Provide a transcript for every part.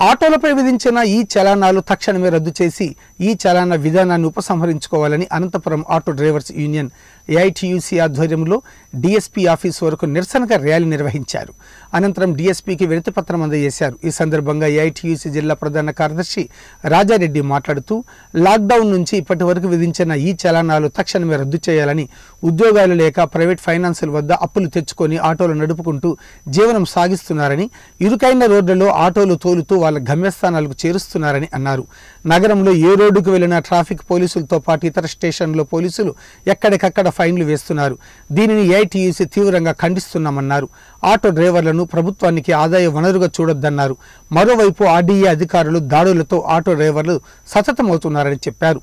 ఆటోలపై విధించిన ఈ చలానాలు తక్షణమే రద్దు చేసి ఈ చలాన విధానాన్ని ఉపసంహరించుకోవాలని Anantapuram auto drivers union AITUC ఆధ్వర్యంలో డీఎస్పీ ఆఫీస్ వరకు నిరసనగా ర్యాలీ నిర్వహించారు. అనంతరం డీఎస్పీకి వినతిపత్రం అందజేశారు. ఈ సందర్భంగా ఏఐటియుసి జిల్లా ప్రధాన కార్యదర్శి రాజారెడ్డి మాట్లాడుతూ లాక్డౌన్ నుంచి ఇప్పటి వరకు విధించిన ఈ చలనాలు తక్షణమే రద్దు చేయాలని ఉద్యోగాలు లేక ప్రైవేట్ ఫైనాన్సుల వద్ద అప్పులు తెచ్చుకొని ఆటోలు నడుపుకుంటూ జీవనం సాగిస్తున్నారని ఇరుకైన రోడ్లలో ఆటోలు తోలుతూ వాళ్ళ గమ్యస్థానాలకు చేరుస్తున్నారని అన్నారు. నగరంలో ఏ రోడ్డుకు వెళ్ళినా ట్రాఫిక్ పోలీసులతో పాటు ఇతర స్టేషన్లో పోలీసులు ఎక్కడికక్కడ ఫైన్లు వేస్తున్నారు. దీనిని ఏఐటీయూసీ తీవ్రంగా ఖండిస్తున్నామన్నారు. ఆటో డ్రైవర్లను ప్రభుత్వానికి ఆదాయ వనరుగా చూడొద్దన్నారు. మరోవైపు ఆర్డీఏ అధికారులు దాడులతో ఆటో డ్రైవర్లు సతతమవుతున్నారని చెప్పారు.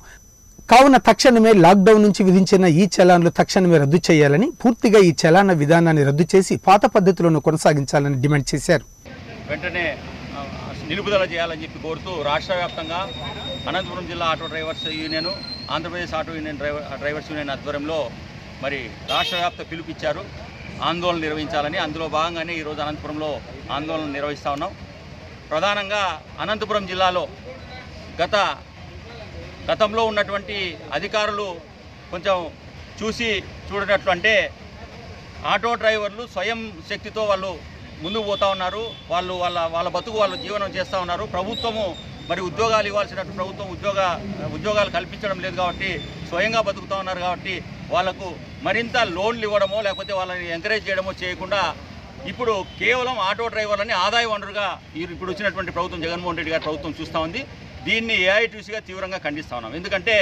కావున తక్షణమే లాక్డౌన్ నుంచి విధించిన ఈ చలాన్లు తక్షణమే రద్దు చేయాలని పూర్తిగా ఈ చలాన విధానాన్ని రద్దు చేసి పాత పద్ధతులను కొనసాగించాలని డిమాండ్ చేశారు. వెంటనే నిలుపుదల చేయాలని చెప్పి కోరుతూ రాష్ట్ర వ్యాప్తంగా అనంతపురం జిల్లా auto drivers union Andhra Pradesh auto union driver drivers union ఆధ్వర్యంలో మరి రాష్ట్ర వ్యాప్త పిలుపిచ్చారు ఆందోళన నిర్వహించాలని అందులో భాగంగానే ఈరోజు అనంతపురంలో ఆందోళన నిర్వహిస్తూ ఉన్నాం. ప్రధానంగా అనంతపురం జిల్లాలో గత గతంలో ఉన్నటువంటి అధికారులు కొంచెం చూసి చూడనట్లు అంటే ఆటో డ్రైవర్లు స్వయం శక్తితో వాళ్ళు ముందుకు పోతా ఉన్నారు. వాళ్ళు వాళ్ళ వాళ్ళ బతుకు వాళ్ళు జీవనం చేస్తూ ఉన్నారు. ప్రభుత్వము మరి ఉద్యోగాలు ఇవ్వాల్సినట్టు ప్రభుత్వం ఉద్యోగ ఉద్యోగాలు కల్పించడం లేదు కాబట్టి స్వయంగా బతుకుతూ ఉన్నారు కాబట్టి వాళ్ళకు మరింత లోన్లు ఇవ్వడమో లేకపోతే వాళ్ళని ఎంకరేజ్ చేయడమో చేయకుండా ఇప్పుడు కేవలం ఆటో డ్రైవర్లని ఆదాయ వనరుగా ఇప్పుడు వచ్చినటువంటి ప్రభుత్వం జగన్మోహన్ రెడ్డి గారి ప్రభుత్వం చూస్తూ ఉంది. దీన్ని ఏఐటీసీగా తీవ్రంగా ఖండిస్తా ఉన్నాం. ఎందుకంటే